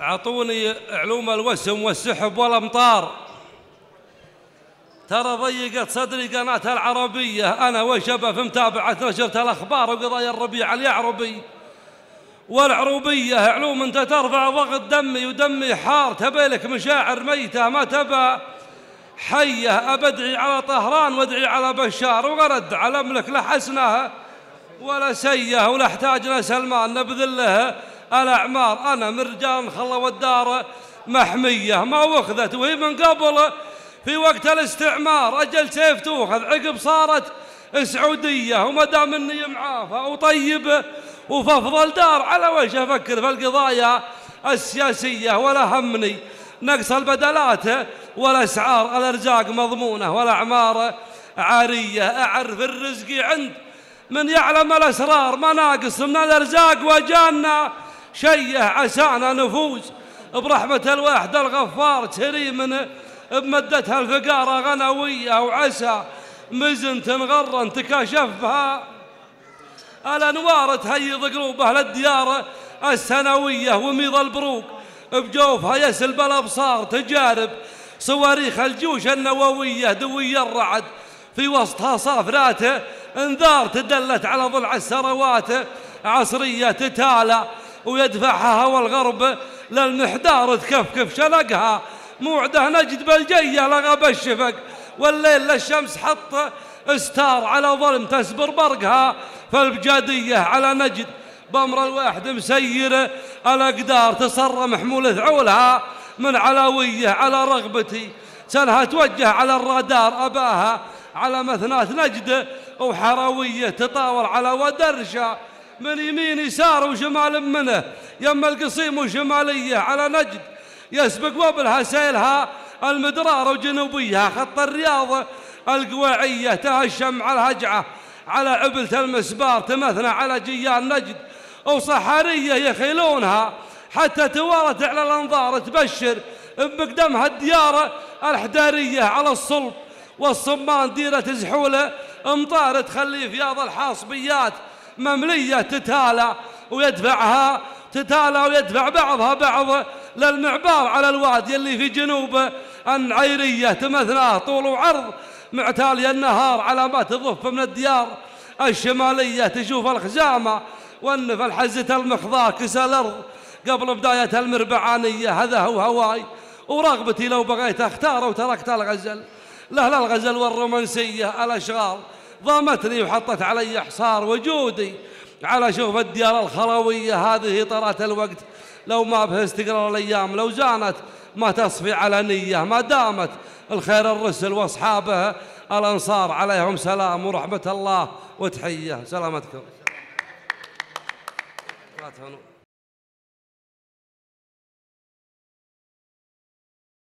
أعطوني علوم الوسم والسحب والأمطار. ترى ضيقت صدري قناة العربية. أنا وشبه في متابعة نشرة الأخبار وقضايا الربيع اليعربي. والعروبية علوم أنت ترفع ضغط دمي ودمي حار. تبيلك مشاعر ميتة ما تبى. حية أبدعي على طهران وادعي على بشار. وغرد على ملك لا حسنها ولا سيه ولا احتاجنا سلمان نبذله. الأعمار. أنا من رجال خلوا الدار محمية ما وخذت وهي من قبل في وقت الاستعمار. أجل سيف تؤخذ عقب صارت سعودية وما دام إني معافى وطيب وفي افضل دار. على وجه أفكر في القضايا السياسية ولا همني نقص البدلات والاسعار الأرزاق مضمونة والاعمار عارية. أعرف الرزق عند من يعلم الأسرار ما ناقص من الأرزاق وجانا شيه عسانا نفوز برحمة الواحد الغفار كريم بمدتها الفقارة غنوية وعسى مزن تنغرا تكاشفها. الأنوار تهيض قلوب أهل الديار السنوية وميض البروق بجوفها يسلب الأبصار تجارب صواريخ الجيوش النووية دوي الرعد. في وسطها صافراته انذار تدلت على ضلع السروات عصرية تتالى ويدفعها هوى الغرب للمحدار تكفكف شلقها موعده نجد بالجية لغب الشفق. والليل للشمس حط استار على ظلم تسبر برقها. فالبجادية على نجد بأمر الواحد مسير. الأقدار تصر محمول ثعولها من علوية على رغبتي سلها توجه على الرادار أباها. على مثنات نجد وحروية تطاول على ودرشة. من يمين يسار وشمال منه يم القصيم وشمالية على نجد. يسبق وبلها سيلها المدرار وجنوبيها خط الرياض القواعية تهشم على الهجعة على عبلة المسبار تمثنى على جيان نجد. وصحارية يخيلونها حتى توارت على الأنظار تبشر بمقدمها الديار الحدارية على الصلب. والصمان ديرة زحولة امطار تخلي فياض الحاصبيات. مملية تتالى ويدفعها تتالى ويدفع بعضها بعض للمعبار على الوادي اللي في جنوب النعيرية تمثناه طول وعرض معتالي النهار على ما تضف من الديار. الشمالية تشوف الخزامة والنف الحزة المخضاة كسى الأرض. قبل بداية المربعانية هذا هو هواي. ورغبتي لو بغيت أختار وتركت الغزل. لهلا الغزل والرومانسية الأشغال. ضامتني وحطت علي حصار وجودي. على شوف الديار الخلوية هذه طرات الوقت. لو ما بها استقرار الأيام لو زانت ما تصفي على نية ما دامت الخير الرسل وأصحابه. الأنصار عليهم سلام ورحمة الله وتحية. سلامتكم.